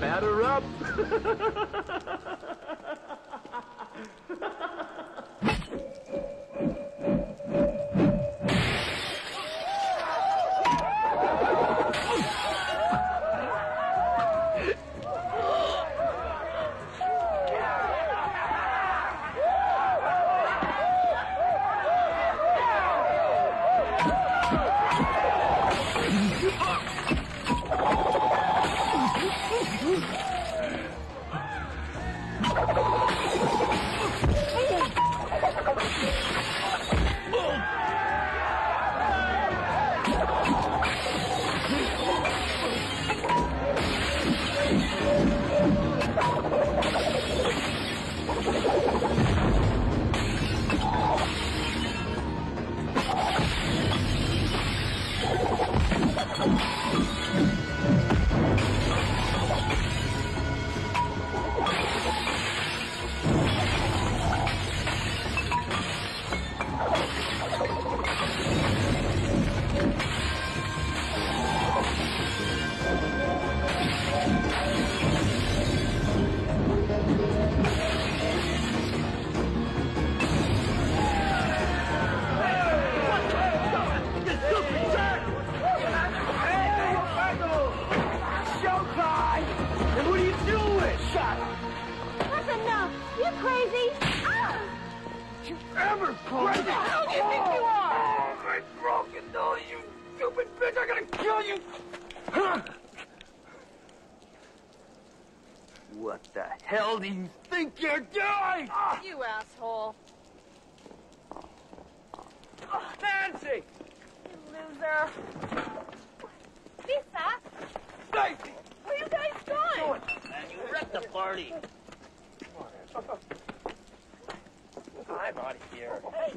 Batter up. That's crazy? Ah! You ever What the hell do you think you are? Oh, my broken nose, you stupid bitch! I'm gonna kill you! Huh? What the hell do you think you're doing? Ah, You asshole. Nancy! You loser. Lisa, Stacy! where you guys going? Man, You wrecked the party. I'm out of here. Hey!